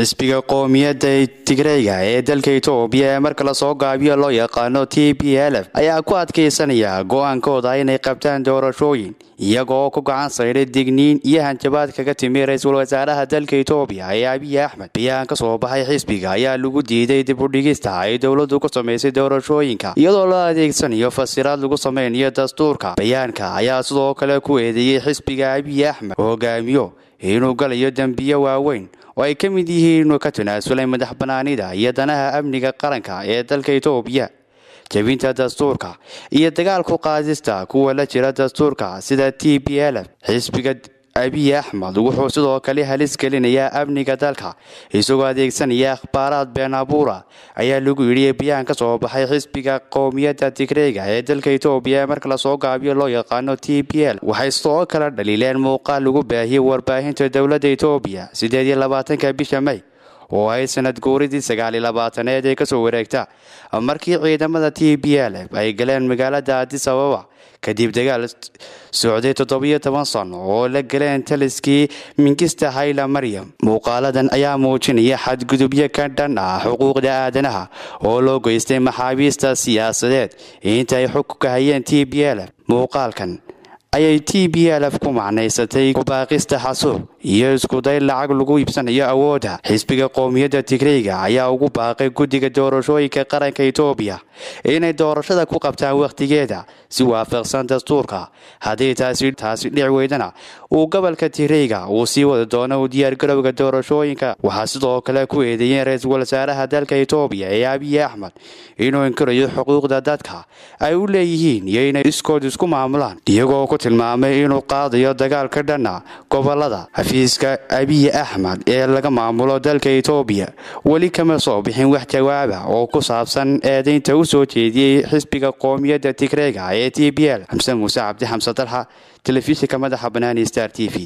xisbiga qoomiyadda tigreyga ee dalka itoobiya ee marka la soo gaabiyo loo yaqaano t b l f ayaa ku adkaysanaya go'aankooda inay qabtaan doorashooyin iyagoo ku gacan sayday digniin iyo hanjabaad kaga timi ra'iisul wasaaraha dalka itoobiya ee abiy axmed bayaan ka soo baxay xisbiga ayaa lagu diiday dib u dhigista ay dowladdu ku samaysay doorashooyinka iyadoo loo adeegsanayo fasiraad lagu sameynayo dastuurka bayaanka ayaa sidoo kale ku eedeeyey xisbiga abiy axmed oo hogaamiyo inuu galayo dembiyo waaweyn oo ay ka mid yihiin ka tanaasulay madax banaanida iyo danaha amniga qaranka ee dalka itoobiya. Jebinta dastuurka iyo dagaalku qaadista kuwa la jira dastuurka sida t b l xisbiga abiy axmed wuxuu sidoo kale halis gelinayaa amniga dalka isagoo adeegsanaya akhbaaraad been abuura. Ayaa lagu yidhi bayaan ka soo baxay xisbiga qowmiyadda tigreyga ee dalka itoobiya marka la soo gaabiyo loo yaqaano t b l. Waxay sidoo kale dhaliileen muuqaal lagu baahiyey warbaahinta dowladda itoobiya sideed iyo labaatanka bisha may oo ay sanad guuridii sagaaliyo labaataneed ee ka soo wareegta markii ciidamada t b l f ay galeen magaalada adis ababa kadib dagaal socday toddobiyo toban sano oo la galeen taliskii minkista hayla maryam. Muuqaaladan ayaa muujinaya xadgudubyo ka dhan ah xuquuqda aadanaha oo loo geystay maxaabiista siyaasadeed inta ay xukunka hayeen t b l muuqaalkan ayay t b l f ku macnaysatay kubaaqista xasuuq iyo iskuday lacag lagu iibsanayo awoodda xisbiga qowmiyadda tigreyga ayaa ugu baaqay guddiga doorashooyinka qaranka itoobiya inay doorashada ku qabtaan wakhtigeeda si waafaqsan dastuurka. Haddii taasi dhici weydana uu gobolka tigreyga uu sii wadi doono u diyaargarowga doorashooyinka. Waxaa sidoo kale ku eedeeyeen ra'iisul wasaaraha dalka itoobiya ee abiy axmed inuu inkarayo xuquuqda dadka ay u leeyihiin iyo inay iskood isku maamulaan iyagoo tilmaamay inuu qaadayo dagaal ka dhanna gobollada xafiiska abiy axmed ee laga maamulo dalka itoobiya. Weli kama soo bixin wax jawaaba oo ku saabsan eedaynta u soo jeediyey xisbiga qoomiyadda tigreyga ee t b l. Xamse muuse cabdi xamse dalxa telefishinka madaxa banaani star t v